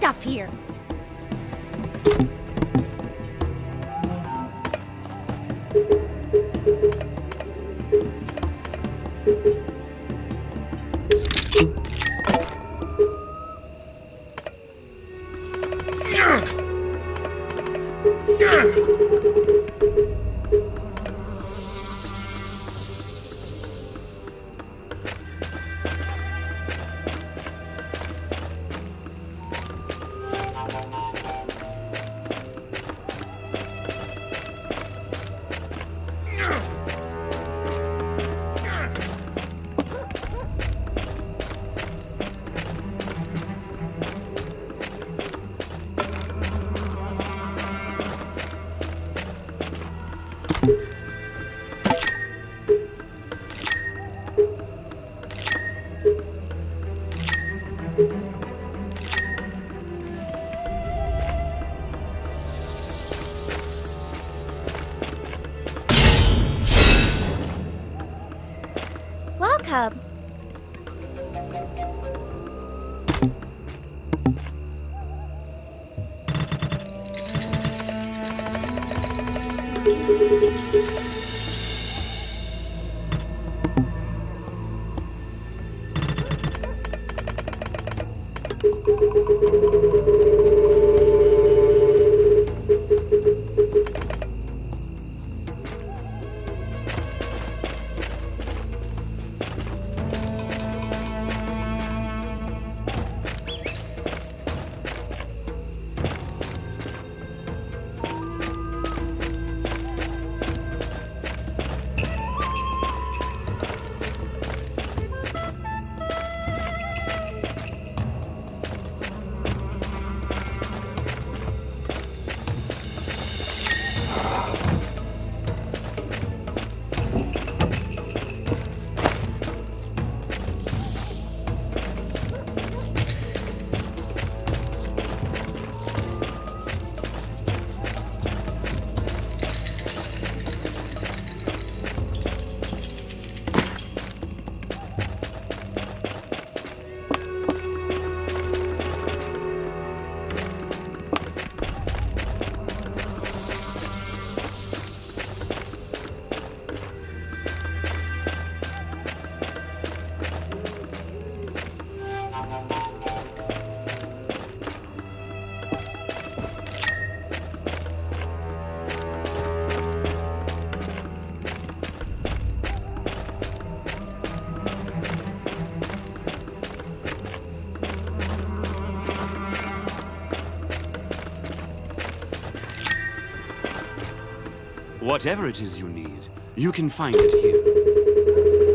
stuff here. Welcome. Whatever it is you need, you can find it here.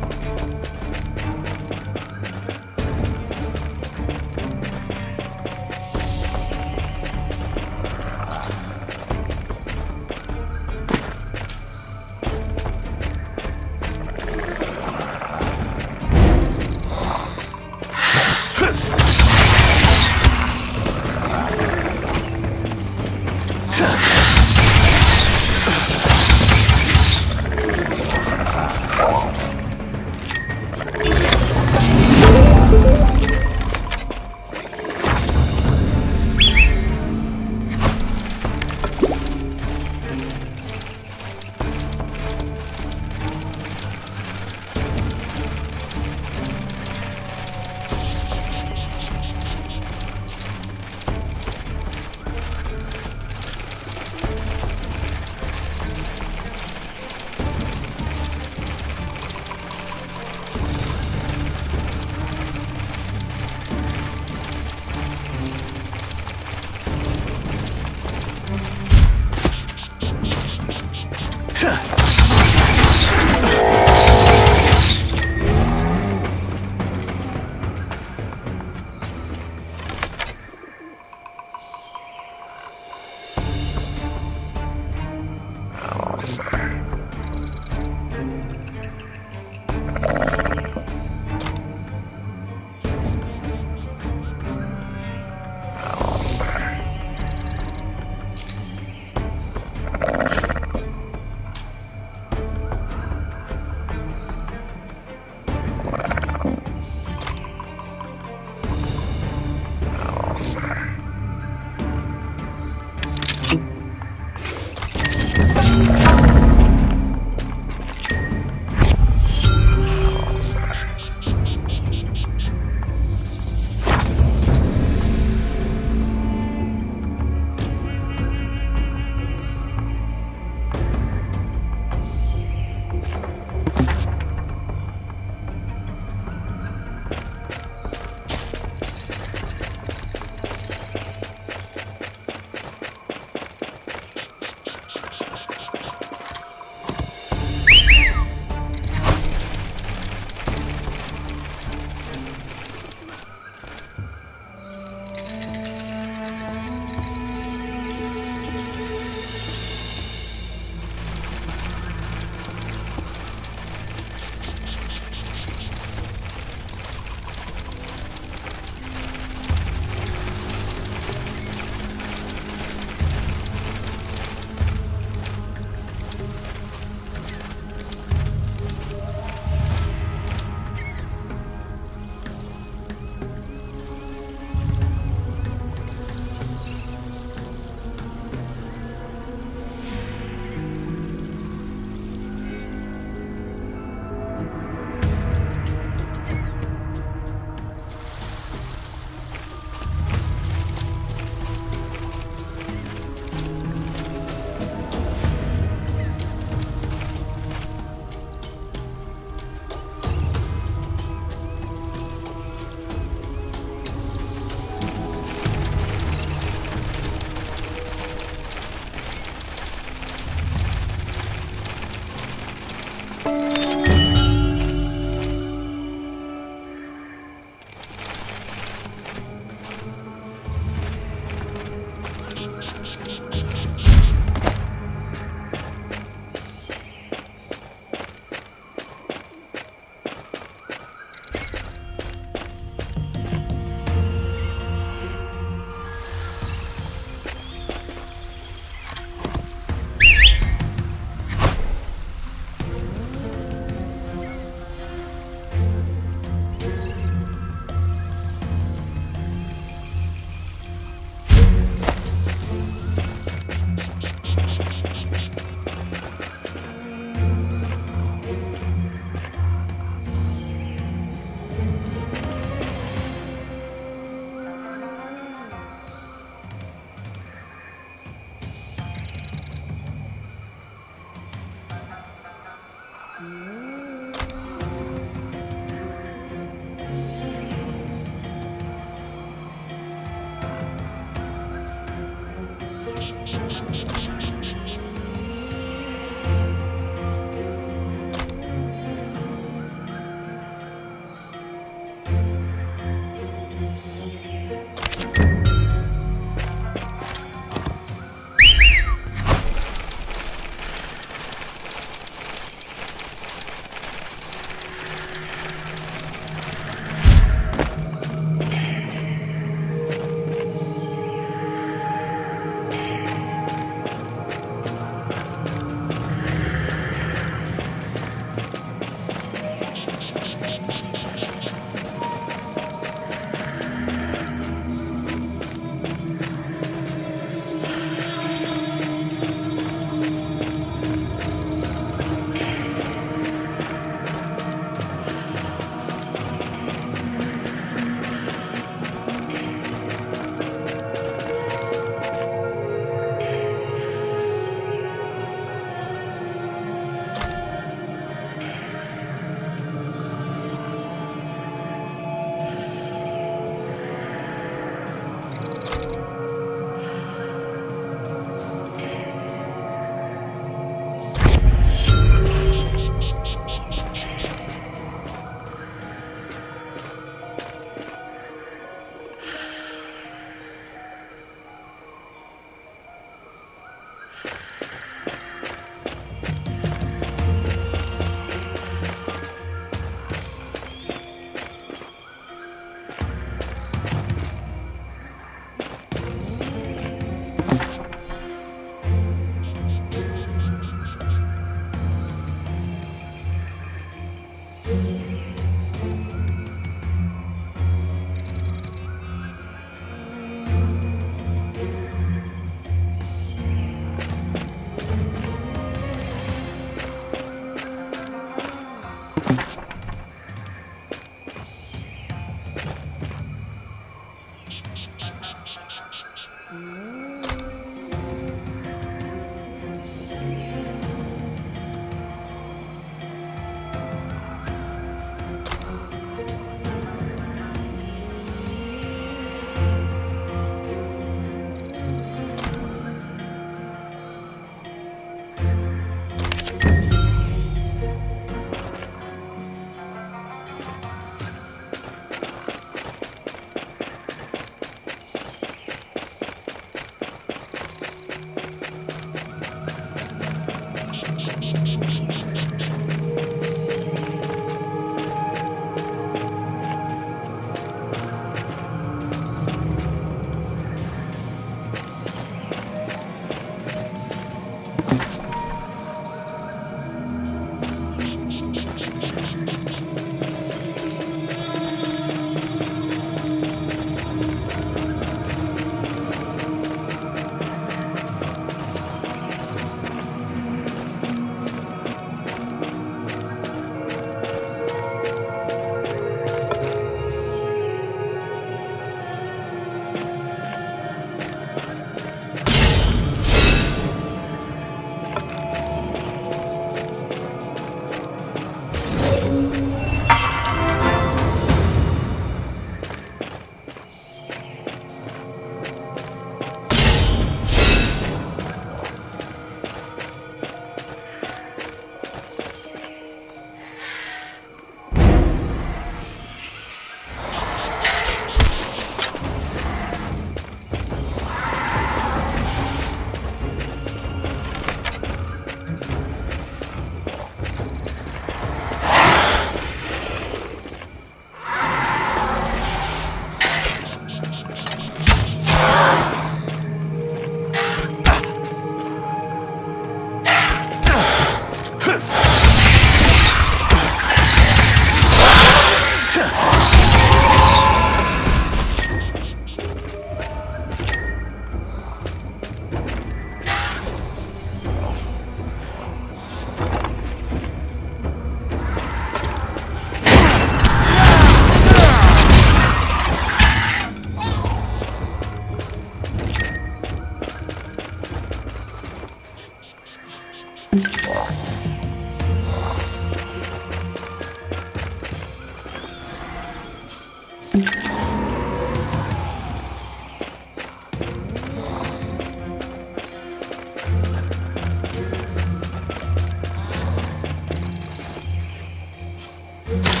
Mm-hmm.